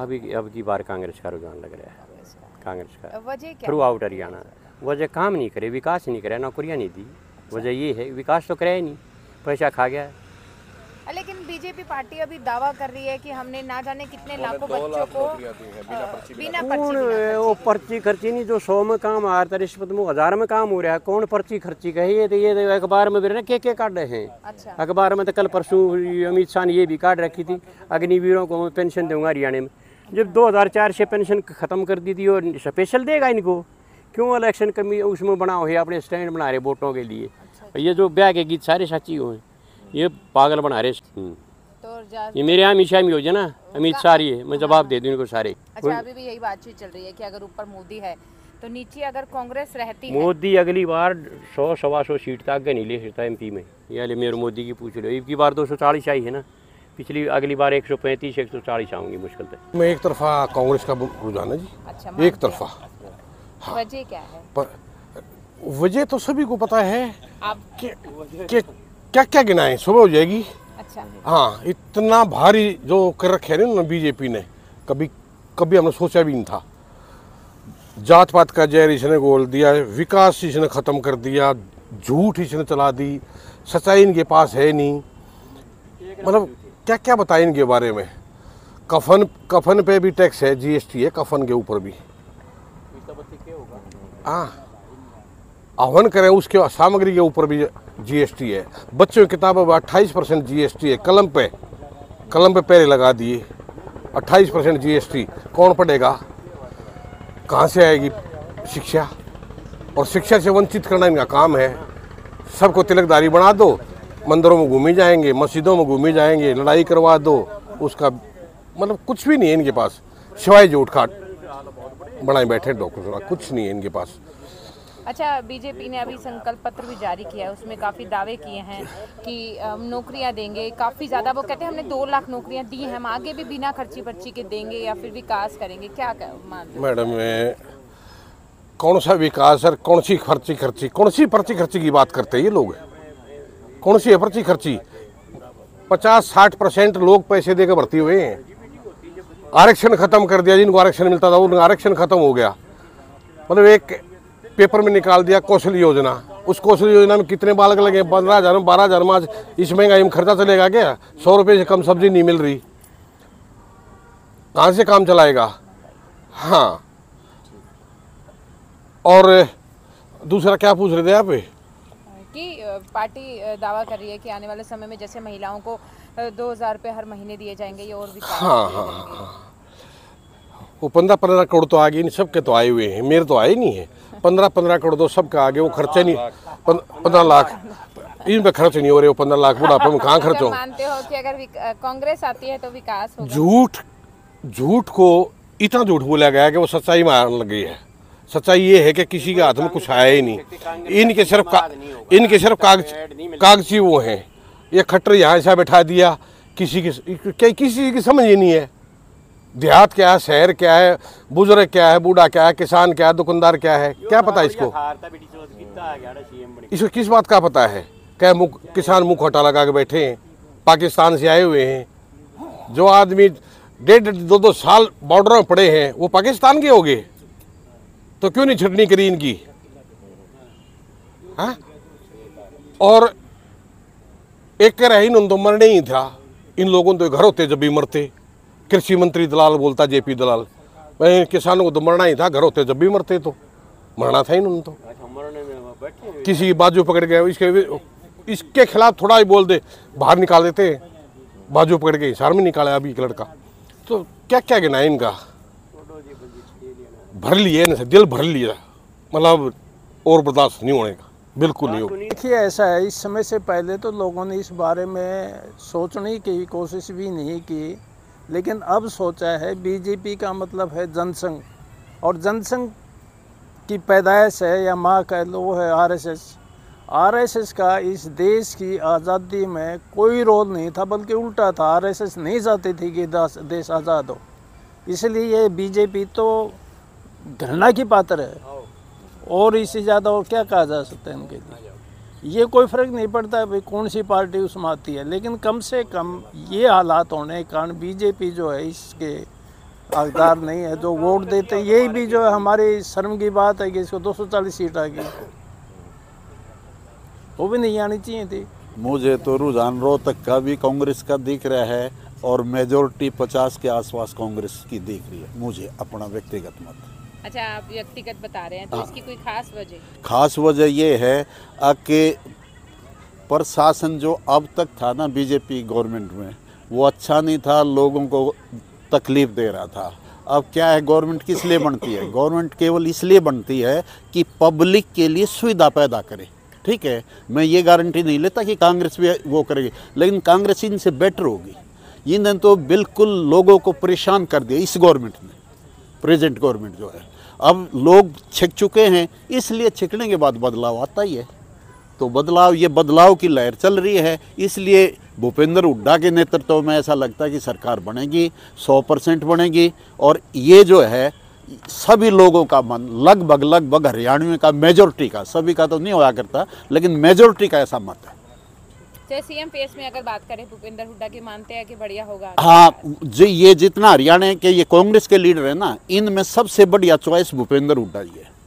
अभी अब की बार कांग्रेस का रुझान लग रहा है। कांग्रेस का। वजह थ्रू आउट हरियाणा। वजह काम नहीं करे विकास नहीं करे नौकरियाँ नहीं दी। वजह ये है विकास तो करे ही नहीं पैसा खा गया। है लेकिन बीजेपी पार्टी अभी दावा कर रही है कि हमने ना जाने कितने लाखों बच्चों को बिना पर्ची कौन वो पर्ची खर्ची नहीं जो सौ में काम आ रहा था रिश्वत में हज़ार में काम हो रहा है कौन पर्ची खर्ची कहे? ये तो ये तो अखबार में भी के के काट रहे हैं? अच्छा। अखबार में तो कल परसों अमित शाह ने ये भी काट रखी थी अग्निवीरों को पेंशन दूँगा हरियाणा में। जब 2004 से पेंशन खत्म कर दी थी और स्पेशल देगा इनको। क्यों इलेक्शन कमी उसमें बनाओ है अपने स्टैंड बना रहे वोटों के लिए। ये जो ब्याह के गीत सारे सच्ची हुए ये पागल बना रहे हम्म। तो ये मेरे यहाँ हमेशा में हो जाए ना। अमित शाह ही मैं जवाब दे दूँ इनको सारे। अच्छा अभी भी यही बातचीत चल रही है कि अगर ऊपर मोदी है तो नीचे अगर कांग्रेस रहती मोदी अगली बार सौ सवा सौ सीट तक नहीं ले सकता एमपी में। ये मेरे मोदी की पूछ लो अब की बार दो सौ चालीस आई है ना। पिछली अगली बार एक सौ पैंतीस एक सौ चालीस आऊँगी मुश्किल से। में एक तरफा कांग्रेस का रुझान है जी। अच्छा एक तरफा। हैं। वजह क्या है? पर वजह तो सभी को पता है आप कि, कि क्या क्या गिनाएँ सुबह हो जाएगी। अच्छा। हाँ इतना भारी जो कर रखे है ना बीजेपी ने कभी कभी हमने सोचा भी नहीं था। जात पात का जहर इसने गोल दिया विकास इसने ख़त्म कर दिया झूठ इसने चला दी सच्चाई इनके पास है नहीं। मतलब क्या क्या बताएँ इनके बारे में? कफन कफन पे भी टैक्स है जीएसटी है, कफन के ऊपर भी। हाँ। आह्वान करें उसके सामग्री के ऊपर भी जीएसटी है। बच्चों की किताबों पर अट्ठाईस परसेंट जीएसटी है। कलम पे कलम पे पैरे लगा दिए। अट्ठाईस परसेंट जीएसटी कौन पढ़ेगा? कहाँ से आएगी शिक्षा? और शिक्षा से वंचित करना इनका काम है। सबको तिलकदारी बना दो। मंदिरों में घूमी जाएँगे मस्जिदों में घूमी जाएँगे लड़ाई करवा दो उसका मतलब कुछ भी नहीं है इनके पास। सिवाय झूठ खाट। बनाए बैठे डॉक्टर कुछ नहीं है इनके पास। अच्छा बीजेपी ने अभी संकल्प पत्र भी जारी किया है उसमें काफ़ी दावे किए हैं कि अम, नौकरियाँ देंगे काफ़ी ज़्यादा वो कहते हैं हमने दो लाख नौकरियाँ दी हैं हम आगे भी बिना खर्ची पर्ची के देंगे या फिर विकास करेंगे क्या मान मैडम मैं कौन सा विकास और कौन सी खर्ची खर्ची कौन सी पर्ची खर्ची की बात करते हैं ये लोग? कौन सी पर्ची खर्ची। पचास, साठ परसेंट लोग पैसे देकर भर्ती हुए हैं। आरक्षण खत्म कर दिया, जिनको आरक्षण मिलता था, उनका आरक्षण खत्म हो गया। मतलब एक पेपर में निकाल दिया, कौशल योजना। उस कौशल योजना में कितने बालक लगे? पंद्रह हज़ार में बारह हज़ार में आज इस महँगाई में खर्चा चलेगा क्या? सौ रुपये से कम सब्ज़ी नहीं मिल रही। कहाँ से काम चलाएगा? हाँ। और दूसरा क्या पूछ रहे थे आप? कि पार्टी दावा कर रही है कि आने वाले समय में जैसे महिलाओं को दो हज़ार रुपये हर महीने दिए जाएँगे ये और विकास हाँ हाँ हाँ वो पंद्रह पंद्रह करोड़ तो आगे नहीं सबके तो आए हुए हैं। मेरे तो आए नहीं है। पंद्रह पंद्रह करोड़ तो सबका आगे वो खर्चा नहीं। पंद्रह लाख। इन पे खर्च नहीं हो रहे वो पंद्रह लाख। बुढ़ापे में कहाँ खर्च हो? मानते हो कि अगर कांग्रेस आती है तो विकास झूठ झूठ को इतना झूठ बोला गया है कि वो सच्चाई में आने लगी है। सच्चाई ये है कि किसी के हाथ में कुछ आया ही नहीं। इनके सिर्फ़ का, इनके सिर्फ़ कागज़ कागज़ी वो हैं। ये खट्टर यहाँ ऐसा बैठा दिया। किसी की क्या किसी की समझ ही नहीं है। देहात क्या है शहर क्या है बुज़ुर्ग क्या है बूढ़ा क्या है किसान क्या है दुकानदार क्या है? क्या पता इसको? इसको किस बात का पता है? क्या मुख किसान मुख खोटा लगा के बैठे हैं। पाकिस्तान से आए हुए हैं। जो आदमी डेढ़ दो दो साल बॉर्डर में पड़े हैं वो पाकिस्तान के हो गए। तो क्यों नहीं छटनी करी इनकी? हाँ? और एक कह रहे इन तो मरने ही था। इन लोगों तो घर होते जब भी मरते। कृषि मंत्री दलाल बोलता जेपी दलाल। भाई किसानों को तो मरना ही था घर होते जब भी मरते तो। मरना था इन्होंने तो। किसी की बाजू पकड़ गए इसके इसके खिलाफ थोड़ा ही बोल दे बाहर निकाल देते। बाजू पकड़ के हिसार में निकाला अभी एक लड़का। तो क्या क्या गिना है इनका? भर लिए इनसे दिल भर लिया। मतलब और बर्दाश्त नहीं होने का। बिल्कुल नहीं होगा। देखिए, ऐसा है, इस समय से पहले तो लोगों ने इस बारे में सोचने की, कोशिश भी नहीं की, लेकिन अब सोचा है, बीजेपी का मतलब है जनसंघ। और जनसंघ की पैदाइश है, या माँ कह लो, वो है आरएसएस। आरएसएस का इस देश की आज़ादी में कोई रोल नहीं था, बल्कि उल्टा था। आरएसएस नहीं चाहती थी कि देश आज़ाद हो। इसलिए बीजेपी तो घृणा की पात्र है। और इससे ज़्यादा और क्या कहा जा सकता है इनके लिए? ये कोई फ़र्क नहीं पड़ता भाई कौन सी पार्टी उसमें आती है लेकिन कम से कम ये हालात होने के कारण बीजेपी जो है इसके हकदार नहीं है जो वोट देते हैं यही भी जो है हमारी शर्म की बात है कि इसको 240 सीट आ गई। वो भी नहीं आनी चाहिए थी। मुझे तो रुझान रोहतक का भी कांग्रेस का दिख रहा है और मेजोरिटी पचास के आसपास कांग्रेस की दिख रही है। मुझे अपना व्यक्तिगत मत। अच्छा आप व्यक्तिगत बता रहे हैं तो इसकी कोई खास वजह? खास वजह ये है कि प्रशासन जो अब तक था ना बीजेपी गवर्नमेंट में वो अच्छा नहीं था लोगों को तकलीफ़ दे रहा था। अब क्या है गवर्नमेंट किस लिए बनती है? गवर्नमेंट केवल इसलिए बनती है कि पब्लिक के लिए सुविधा पैदा करे ठीक है? मैं ये गारंटी नहीं लेता कि कांग्रेस भी वो करेगी लेकिन कांग्रेस इनसे बेटर होगी। इन्हें तो बिल्कुल लोगों को परेशान कर दिया इस गवर्नमेंट ने। प्रेजेंट गवर्नमेंट जो है। अब लोग छिक चुके हैं, इसलिए छिकने के बाद बदलाव आता ही है। तो बदलाव, ये बदलाव की लहर चल रही है, इसलिए भूपेंद्र हुड्डा के नेतृत्व में ऐसा लगता है कि सरकार बनेगी, सौ परसेंट बनेगी, और ये जो है, सभी लोगों का मन लगभग लगभग हरियाणवी का मेजोरिटी का, सभी का तो नहीं होया करता, लेकिन मेजोरिटी का ऐसा मत है। सीएम फेस में अगर बात करें, भूपेंद्र हैं हाँ जी ये जितना हरियाणा के, ये कांग्रेस के लीडर है ना, इनमें सबसे बढ़िया चॉइस भूपेंद्र हुड्डा जी है।